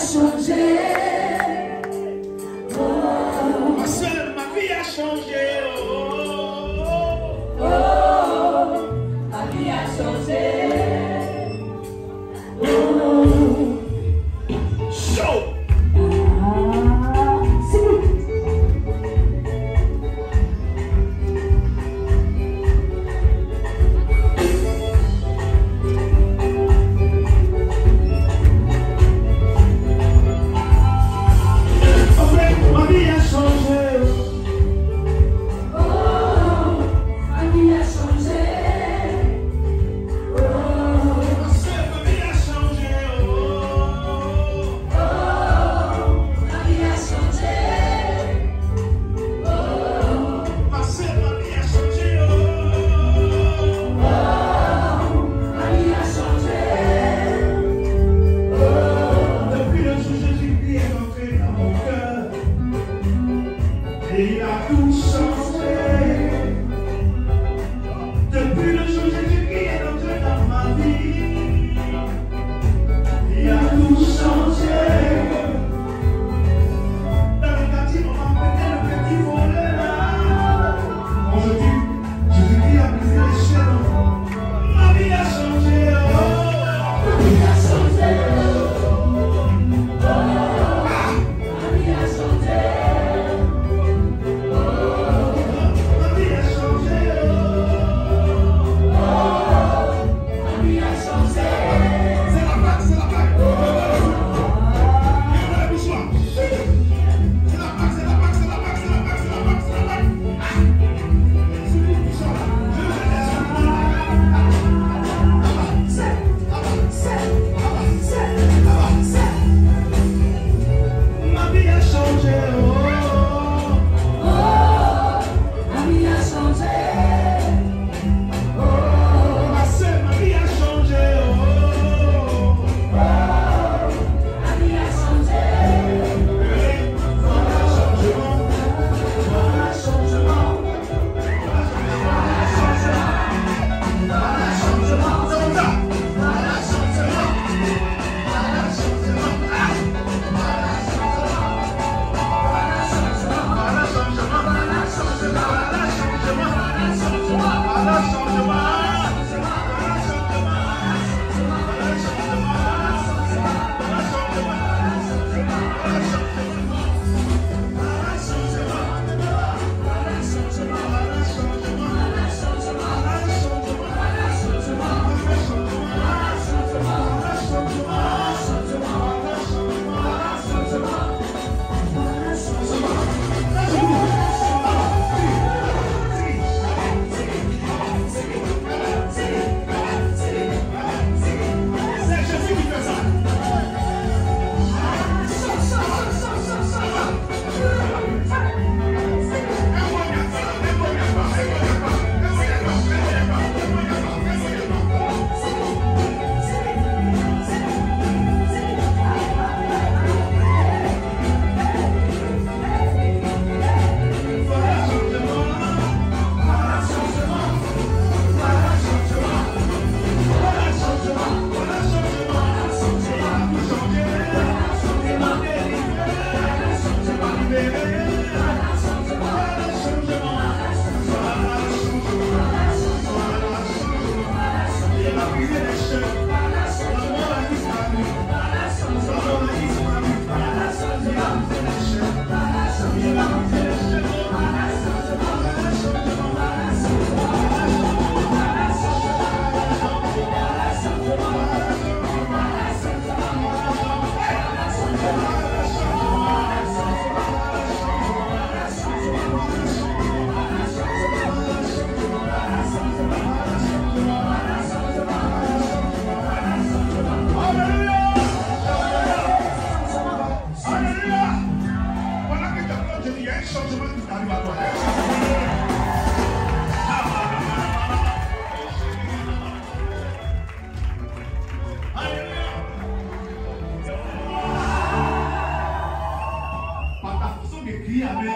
Changé. Ma soeur, ma vie a changé. Yeah, il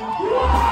Woo!